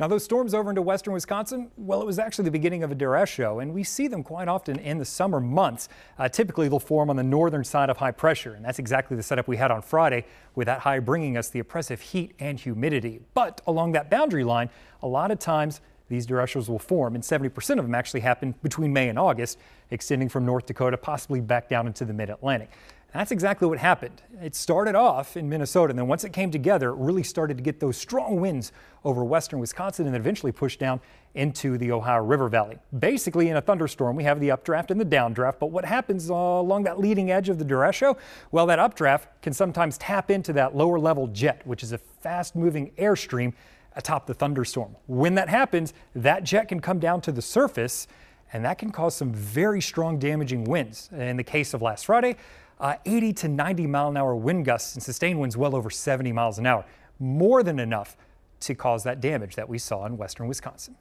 Now, those storms over into western Wisconsin, well, it was actually the beginning of a derecho, and we see them quite often in the summer months. Uh, typically, they'll form on the northern side of high pressure, and that's exactly the setup we had on Friday, with that high bringing us the oppressive heat and humidity. But along that boundary line, a lot of times these derechos will form, and 70% of them actually happen between May and August, extending from North Dakota, possibly back down into the mid Atlantic. That's exactly what happened. It started off in Minnesota, and then once it came together, it really started to get those strong winds over western Wisconsin and eventually pushed down into the Ohio River Valley. Basically, in a thunderstorm, we have the updraft and the downdraft, but what happens uh, along that leading edge of the derecho? Well, that updraft can sometimes tap into that lower level jet, which is a fast moving airstream atop the thunderstorm. When that happens, that jet can come down to the surface and that can cause some very strong damaging winds. In the case of last Friday, uh, 80 to 90 mile an hour wind gusts and sustained winds well over 70 miles an hour, more than enough to cause that damage that we saw in western Wisconsin.